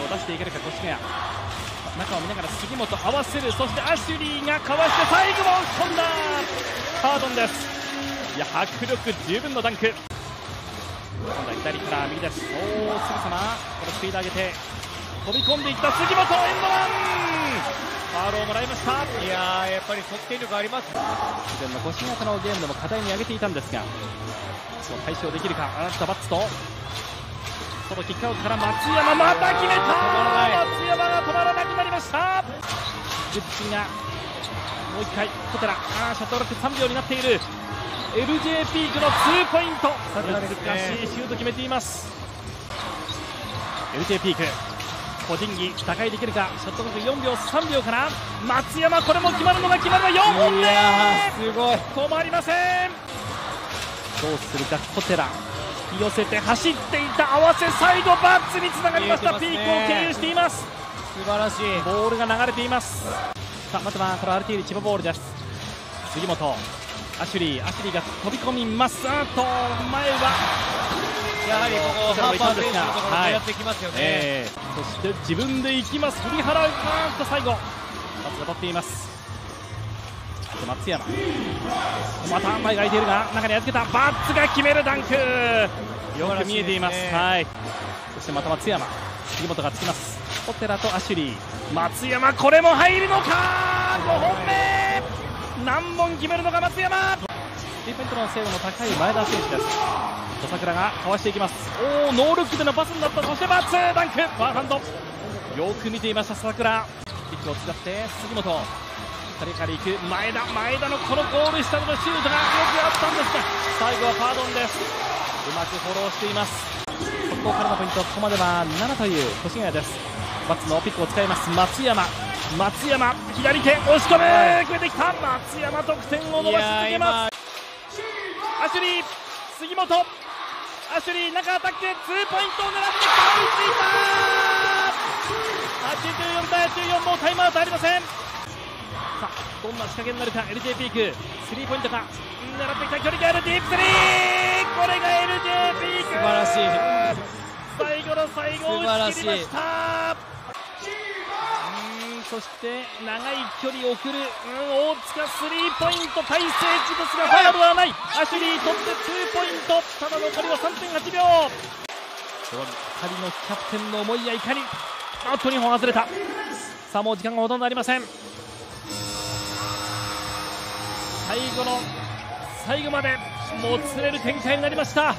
を出していけるか越谷中を見ながら杉本合わせる。そしてアシュリーがかわして最後も押し込んだ。ハードンです。いや迫力十分のダンク。今度は左から右です。おおすぐさまこのスピード上げて飛び込んでいった。杉本エンドワン。ファウルをもらいました。いやーやっぱり得点力あります。以前の越谷のゲームでも課題に挙げていたんですがその対処できるか。あったバッツとそのキックアウトから松山また決めた松山が止まらなくなりました！グッチがもう1回小寺あーシャトルロック3秒になっている。LJ ピークの2ポイント。難しいシュート決めています。LJ ピーク個人技打開できるかショットクロック4秒3秒から松山これも決まるのが決まるの4本目！すごい。止まりません。どうするか小寺。引き寄せて走っていた合わせ最後バッツにつながりました。ピークを経由しています。素晴らしい。ボールが流れています。さあまずはこの RTL 千葉ボールです。杉本。アシュリー。アシュリーが飛び込みます。あと前は。やはりここハーパー選手のところってきますよね、えー。そして自分で行きます。振り払う。あーっと最後。松が取っています。で松山。また前が空いているが中に預けた。バッツが決めるダンク。よく見えています。ね。はい。そしてまた松山。杉本がつきます。小寺とアシュリー松山これも入るのか？5本目。何本決めるのか松山？スリーポイントの精度の高い前田選手です。小桜がかわしていきます。おおノールックでのパスになった。そしてバッツダンク。ワンハンド。よく見ていました桜。キックを使って杉本二人から行く。前田前田のこのゴール下でのシュートがよくあったんですが最後はパードンです。うまくフォローしています。速攻からのポイントここまでは7という越谷です。バッツのピックを使います。松山。松山左手押し込む決めてきた。松山得点を伸ばし続けます。アシュリー杉本。アシュリー中アタックツーポイントを狙って追いついた。84対14もうタイムアウトありません。さあどんな仕掛けになるか？LJ ピークスリーポイントか？狙ってきた距離がある。ディープスリー！これが LJ ピーク素晴らしい。最後の最後を打ち切りまし素たそして長い距離を送る、うん、大塚スリーポイント体勢値ですがファウルはない。アシュリー取って2ポイント。ただ残りは3.8秒。この2人のキャプテンの思いやいかにあっと2本外れた。さあもう時間がほとんどありません最後の最後までもつれる展開になりました。